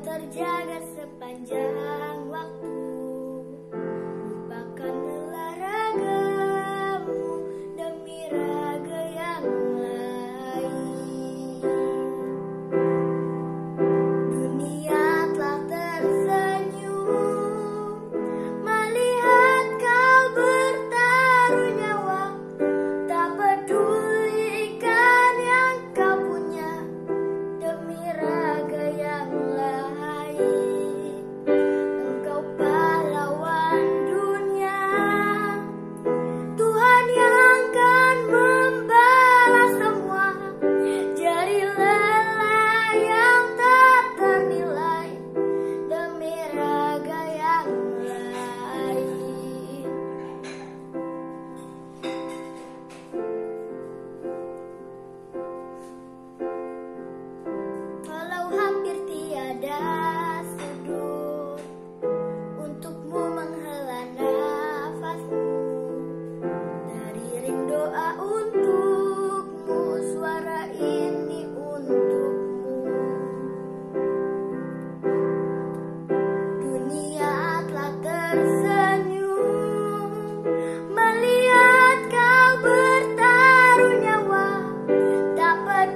terjaga sepanjang waktu.